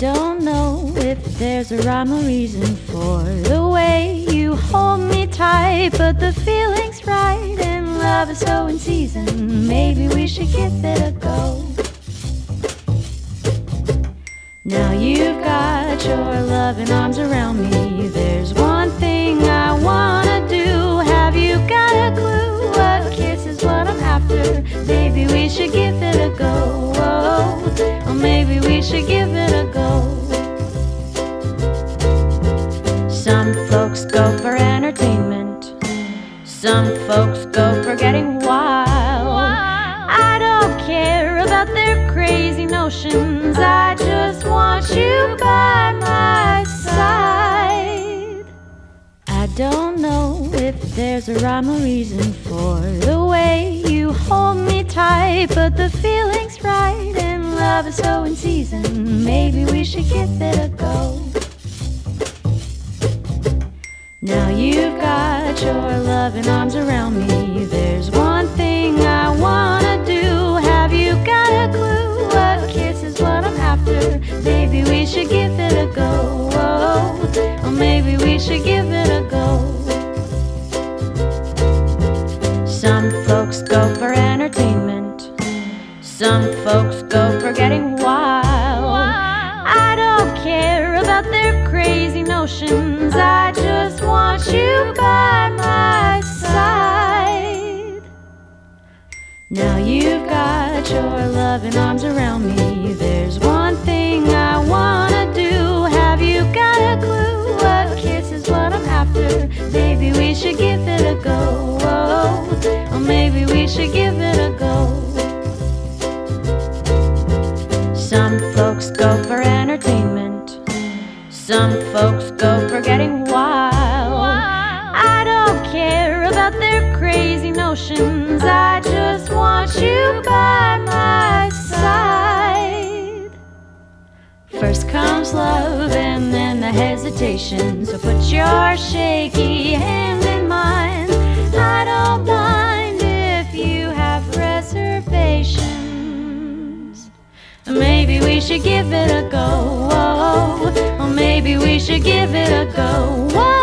don't know if there's a rhyme or reason for the way you hold me tight, but the feeling's right and love is so in season. Maybe we should give it a go. Now you've got your loving arms around me. There's one thing I wanna Some folks go for entertainment. Some folks go for getting wild. I don't care about their crazy notions. I just want you by my side. I don't know if there's a rhyme or reason for the way you hold me tight, but the feeling's right and love is so in season. Maybe we should give it a go. Your loving arms around me. There's one thing I wanna do. Have you got a clue? A kiss is what I'm after. Maybe we should give it a go. Oh, or maybe we should give it a go. Some folks go for entertainment. Some folks go for getting crazy notions. I just want you by my side. Now you've got your loving arms around me. There's one thing I wanna do. Have you got a clue? A kiss is what I'm after. Maybe we should give it a go. Oh, or maybe we should give it a go. Some folks go for entertainment. Some folks go for getting wild. I don't care about their crazy notions. I just want you by my side. First comes love and then the hesitation. So put your shaky hand in mine. I don't mind if you have reservations. Maybe we should give it a go. Maybe we should give it a go. Whoa.